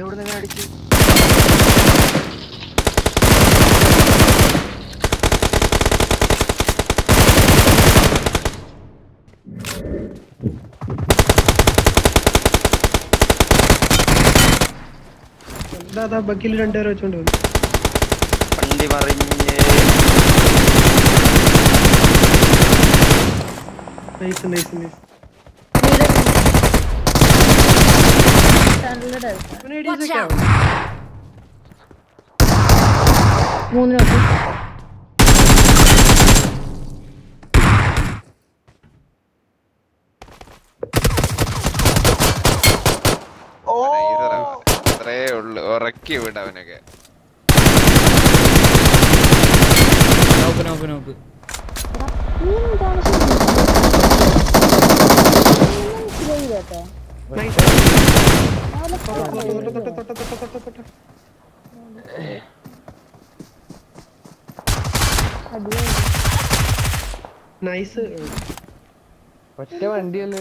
ഇതെവിടെ നിന്ന് അടിച്ചു? അതാ ബക്കിൽ രണ്ടുപേരെ വെച്ചോണ്ട് വന്നു? വണ്ടി മറിഞ്ഞ്. നൈസ് നൈസ് നൈസ് മൂന്ന് നോക്കി ഉറക്കി വിട അവനൊക്കെ. നോക്ക് നോക്ക് നോക്ക്. നൈസ് ഒറ്റ വണ്ടിയല്ലേ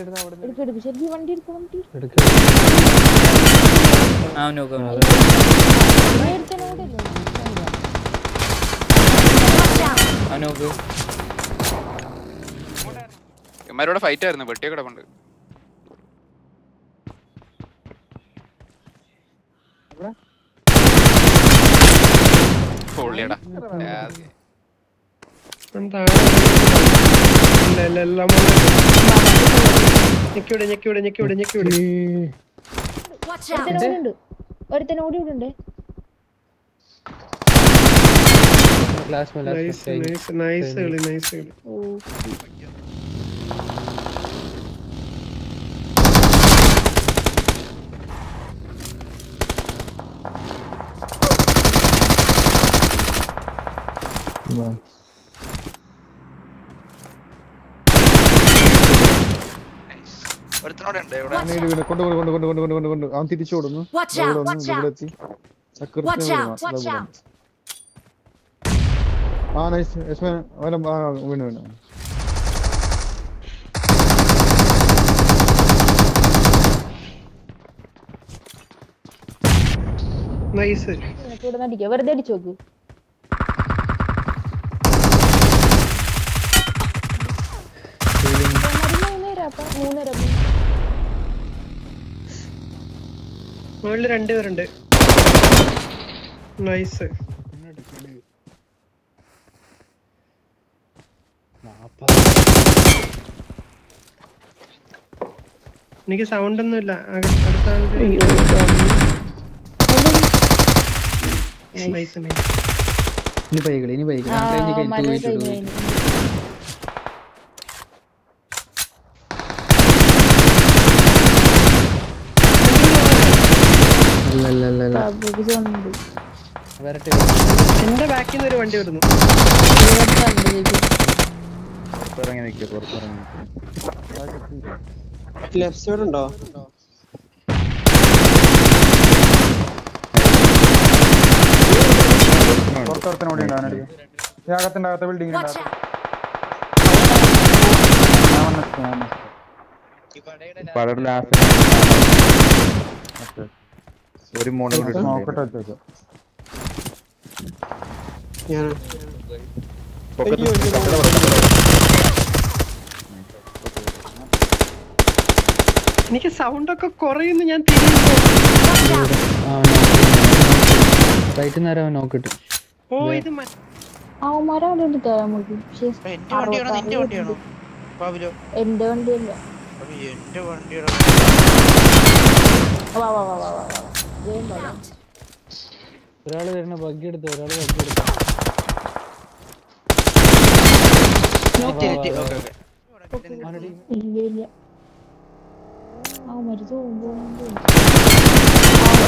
ഇവന്മാരോടെ ഫൈറ്റ് ആയിരുന്നു. വെട്ടിയൊക്കെ കിടപ്പുണ്ട്. പൊളിയടാ ഞെക്കിവിടെ ഞെക്കിവിടെ ഞെക്കിവിടെ ഞെക്കിവിടെ. ഒരുത്തൻ ഓടി വിടുണ്ട് നൈസ് നൈസ് നൈസ് കളി നൈസ് കളി. man. അവൻ തിരിച്ചു കൊടുന്നു ഇവിടെത്തി ആ നൈസ് യശ്വൻ വീണ് വീണ്. നൈസ് വെറുതെ അടിച്ചു നോക്കൂ. അപ്പൊ മൂന്നര മുകളിൽ രണ്ടുപേരുണ്ട്. നൈസ്. എനിക്ക് സൗണ്ട് ഒന്നും ഇല്ല അടുത്ത നൈസ് നൈസ്. ഇനി പൈകളി ഇനി പൈകളി. എന്റെ ബാക്കിൽ നിന്ന് ഒരു വണ്ടി വരുന്നു. പുറത്തിറങ്ങി നിൽക്കുക പുറത്തിറങ്ങി ലെഫ്റ്റ് സൈഡ് ഉണ്ടോ? പുറത്തോടത്തിനോടി ഉണ്ടാകാനടി യാഗത്തിന്റെ അകത്തെ ബിൽഡിംഗ് ഉണ്ടാകും പടയുടെ ലാസ്റ്റ് ഒരു മോണ കൂടി നോക്കട്ടെ വെച്ചോ ഞാൻ എനിക്ക് സൗണ്ട് ഒക്കെ കുറയുന്നു ഞാൻ തിരിഞ്ഞു ഓ ഇത് ഒരാൾ വരുന്ന ബഗ് എടുത്ത് ഒരാൾ ബഗ് എടുത്തു.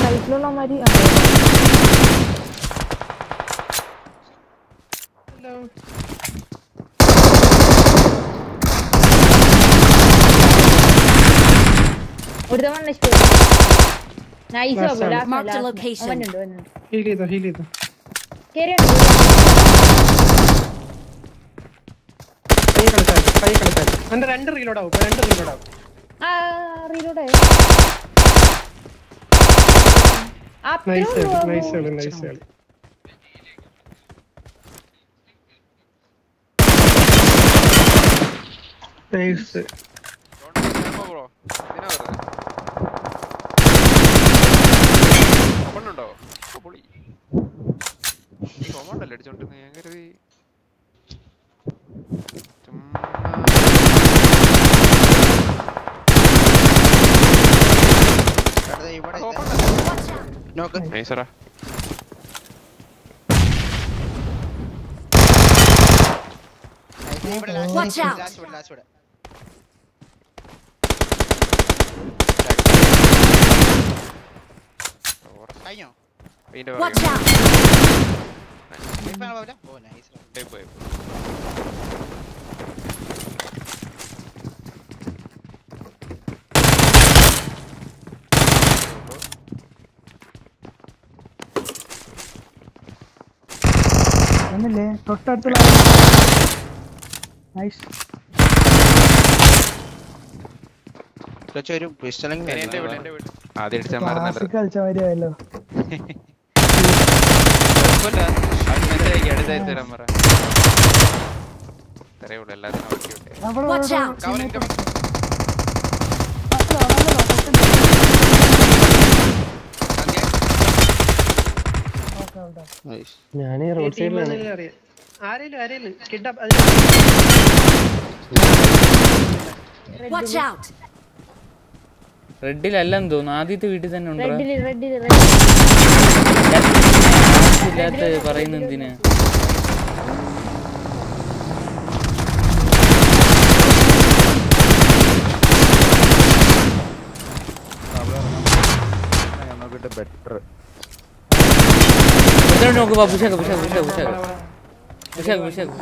റൈറ്റിലുള്ള മരി ഒരു തവണ Nice, last last Mark the location. Heal either, heal either. Carry it. കൈ കളിച്ചാൽ കൈ കളിച്ചാൽ എന്റെ കൊമണ്ടല്ലേ ഞാൻ കരുതി നൈസറാ Watch out. last last. കഴിഞ്ഞോ ഇതിന്റെ Watch out! ഒന്നില്ലേ തൊട്ടടുത്തുള്ള നൈസ് കുറച്ച് ഒരു പിസ്റ്റലും ആദ്യം അടിച്ചാൽ മറന്നല്ലോ അടുത്തായി തരാൻ പറ. ഉള്ളൂ എല്ലാത്തിനും ഞാൻ ഈ റോഡ് സൈഡിലാണ്. Watch out! റെഡിലല്ലെന്ന് തോന്നുന്നു. ആദ്യത്തെ വീട്ടിൽ തന്നെ ഉണ്ടോ? ഇല്ലാത്ത പറയുന്ന എന്തിനാ? നോക്കിട്ട് ബെറ്റർ നോക്കൂ നോക്കൂ നോക്കൂ പുഷാക്ക് പുഷാക്ക് പുഷാക്ക് പുഷാക്ക് പുഷാക്ക് പുഷാക്ക്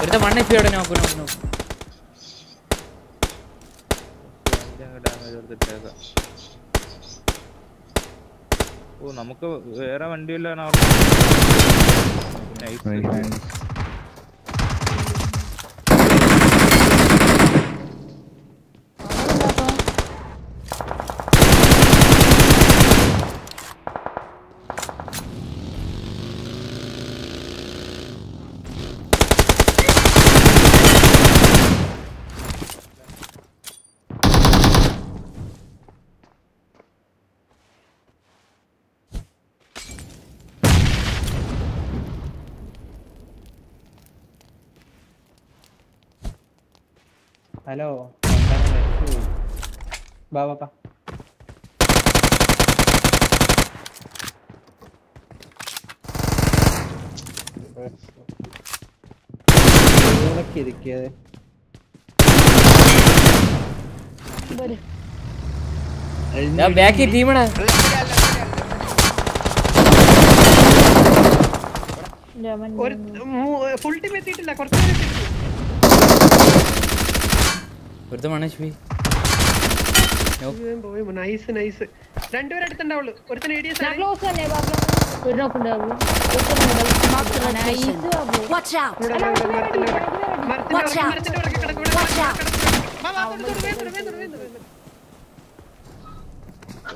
ഒരുത്ത വൺ എഫ് അവിടെ നോക്ക് നോക്ക്. ഓ നമുക്ക് വേറെ വണ്ടിയില്ല ഹലോ ബാ ബാ ഇരിക്കത് ബാക്കി ടീമടാ ഒരു ഫുൾ ടീം എത്തിയിട്ടില്ല കുറച്ച് നേരം എത്തിയിട്ടുള്ളൂ. ഒരുത്ത വൺ എച്ച് പി ഇവൻ പോയി നൈസ് നൈസ് രണ്ടുപേരും അടുത്തുണ്ടാവുള്ളൂ ഒരുത്തൻ എ ഡി എസ് ഞാൻ ക്ലോസ് തന്നെ ബാബു ഒരു നോക്കുണ്ട് Babu Marked a nice location. Babu Watch out! മരത്തിന്റെ Watch out. മരത്തിന്റെ ഉള്ളിൽ കിടക്കും ഇവിടെ Watch out! വാ, വാ, തൊട്, തൊട്, വേഗം തൊട്, വേഗം തൊട്, വേഗം തൊട്, വേഗം തൊട്.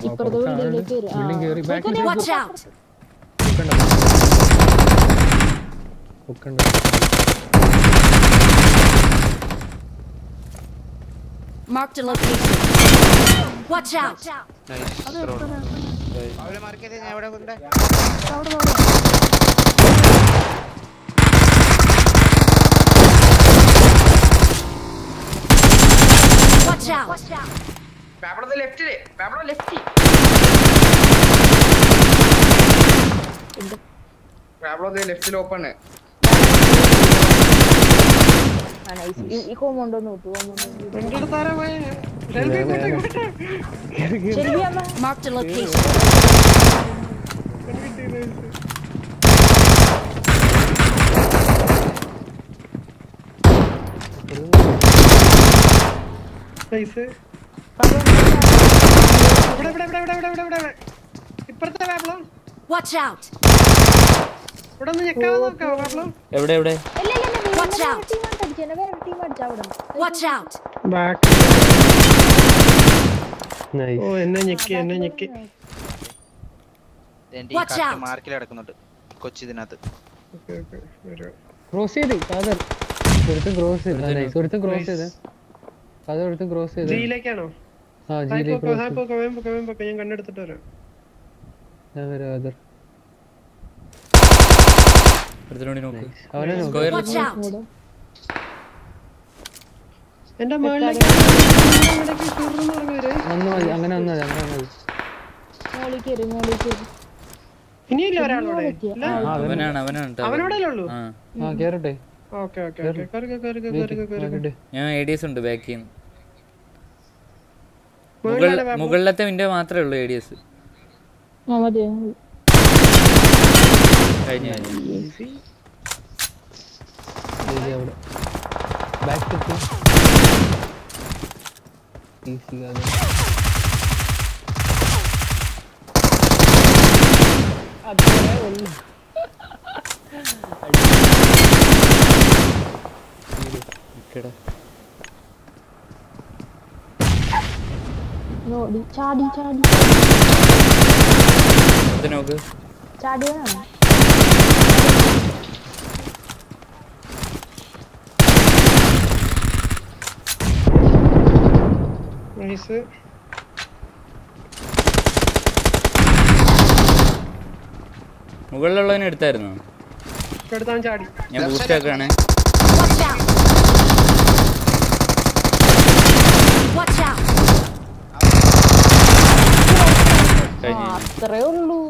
ഇപ്പുറത്തെ വീട്ടിലേക്ക് വരും ബിൽഡിംഗ് കയറി ബാക്കി Watch out! ബുക്കുണ്ട് Marked a location. Watch out! അവരെ മാർക്ക് ചെയ്ത് ഞാൻ ഇവിടെ കൊണ്ട് Watch out! ലെഫ്റ്റിൽ ഓപ്പൺ ആ നൈസ് ഈ കോമ്പൗണ്ട് നോട്ടു കോമ്പൗണ്ട് എന്റെ അടുത്ത് ആരാ പോയെ? ഡൽഹി ഇങ്ങോട്ട്, ഇങ്ങോട്ട്. ശരി അമ്മ Marked a location. നൈസ് ഇവിടെ ഇവിടെ ഇവിടെ ഇവിടെ ഇവിടെ ഇവിടെ ഇവിടെ ഇപ്പുറത്തെ പാബ്ലോ Watch out! എവിടെ എവിടെ? ഇല്ല ഇല്ല ഇല്ല Watch out. അടിച്ചു വേറെ ടീം അടിച്ചു അവിടെ Watch out! ബാക്ക് നൈസ് ഓ എന്നെ ഞെക്കി എന്നെ ഞെക്കി. എന്റെ ഈ out. മാർക്കിൽ കിടക്കുന്നുണ്ട്. കൊച്ചിതിനകത്ത് ഓക്കെ ഓക്കെ ക്രോസ് ചെയ്ത് കാതർ ഒരുത്തൻ ക്രോസ് ചെയ്ത്. നൈസ് ഒരുത്തൻ ക്രോസ് ചെയ്ത്. അത് ഒരുത്തൻ ക്രോസ് ചെയ്ത്. ജിയിലേക്കാണോ ആ ജിയിലേക്ക് ക്രോസ് പോക്കോ വേം പോക്കോ വേം പോക്കോ ഞാൻ കണ്ണെടുത്തിട്ട് വരാം. ഞാൻ വരാം കാതർ ഒരുത്തനോടി നോക്ക്. അവനെ നോക്ക്! എന്റെ മുകളിലേക്ക് അങ്ങനെ ഇനിയില്ല ഒരാളോടെ? ട്ടോ. ഉള്ളൂ? കേറട്ടെ. ഞാൻ എ ഡി എസ് ഉണ്ട് ബാക്കിൽ നിന്ന് മുകളിലെ മുകളിലത്തെ വിൻഡോ മാത്രമേ ഉള്ളൂ എ ഡി എസ്. കഴിഞ്ഞു കഴിഞ്ഞു. ശരി അവിടെ ബാക്ക് സ്റ്റെപ്പ് ഈസി കാതർ അത്രേ ഉള്ളൂ നിക്കടാ. നോടി ചാടി ചാടി നൈസ് മുകളിലുള്ളവനെ എടുത്തായിരുന്നോ? എടുത്താൻ ചാടി. ഞാൻ ബൂസ്റ്റ് ആക്കാണ് Watch out! Watch out! ആ കഴിഞ്ഞു അത്രേ ഉള്ളൂ.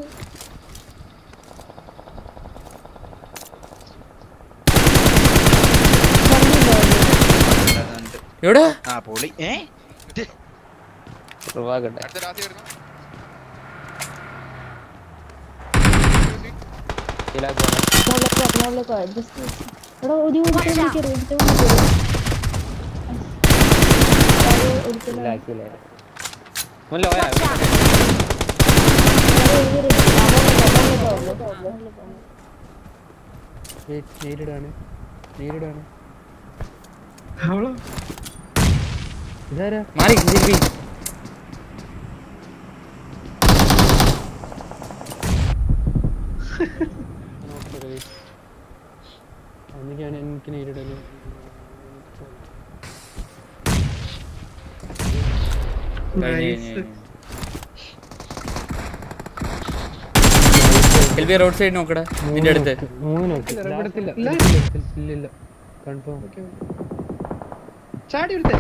എവിടെ? ആ പൊളി. ഏ? Out! നേരിടാണ്. നേരിടാണ്. ഇതാരാ? മാറി അന്നിക്കാണ് എനിക്ക് നേരിടൽ റോഡ് സൈഡ് നോക്കടാ നിന്റെ അടുത്ത് മൂന്ന് നോക്ക് എടുത്തില്ല ഇല്ല. ഇല്ല ഇല്ല കൺഫേം ചാടി എടുത്തേ